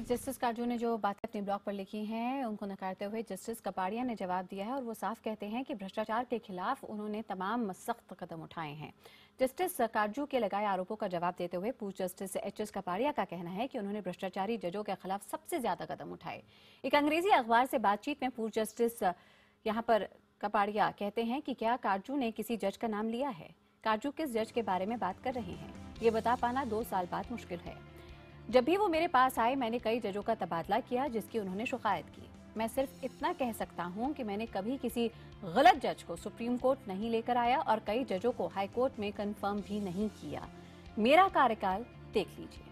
Justice काजू ने जो बातें अपने ब्लॉग पर लिखी हैं, उनको नकारते हुए जस्टिस कपाड़िया ने जवाब दिया है और वो साफ़ कहते हैं कि भ्रष्टाचार के खिलाफ उन्होंने तमाम सख्त कदम उठाए हैं। जस्टिस काजू के लगाए आरोपों का जवाब देते हुए पूर्व जस्टिस एच एस कपाड़िया का कहना है कि उन्होंने भ्रष्टाचारी जजों के खिलाफ सबसे ज़्यादा कदम उठाए। एक अंग्रेज़ी अखबार से बातचीत में पूर्व जस्टिस यहाँ पर कपाड़िया कहते हैं कि क्या काजू ने किसी जज का नाम लिया है? काजू किस जज के बारे में बात कर रहे हैं? ये बता पाना दो साल बाद मुश्किल है। जब भी वो मेरे पास आए, मैंने कई जजों का तबादला किया जिसकी उन्होंने शिकायत की। मैं सिर्फ़ इतना कह सकता हूँ कि मैंने कभी किसी गलत जज को सुप्रीम कोर्ट नहीं लेकर आया और कई जजों को हाई कोर्ट में कंफर्म भी नहीं किया। मेरा कार्यकाल देख लीजिए।